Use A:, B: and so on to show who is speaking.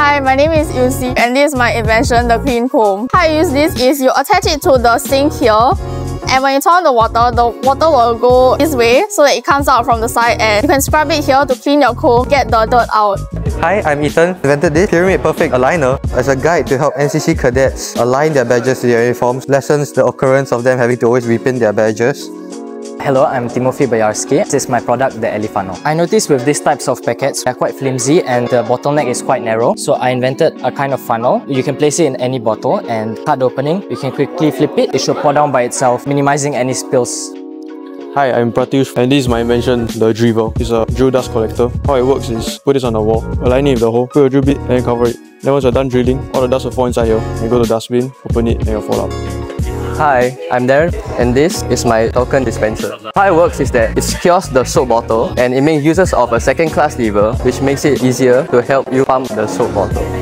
A: Hi, my name is Yusi and this is my invention, the clean comb. How I use this is you attach it to the sink here and when you turn on the water, the water will go this way so that it comes out from the side and you can scrub it here to clean your comb, get the dirt out.
B: Hi, I'm Ethan. Invented this Pyramid Perfect Aligner as a guide to help NCC cadets align their badges to their uniforms, lessens the occurrence of them having to always repin their badges.
C: Hello, I'm Timofey Bayarski. This is my product, the Elifano. I noticed with these types of packets, they're quite flimsy and the bottleneck is quite narrow. So I invented a kind of funnel. You can place it in any bottle and cut the opening. You can quickly flip it. It should pour down by itself, minimizing any spills.
D: Hi, I'm Pratyush and this is my invention, the drill. It's a drill dust collector. How it works is put this on the wall, align it with the hole, put a drill bit and cover it. Then once you're done drilling, all the dust will fall inside here. You go to the dustbin, open it and it'll fall out.
E: Hi, I'm Darren and this is my token dispenser. How it works is that it secures the soap bottle and it makes uses of a second class lever which makes it easier to help you pump the soap bottle.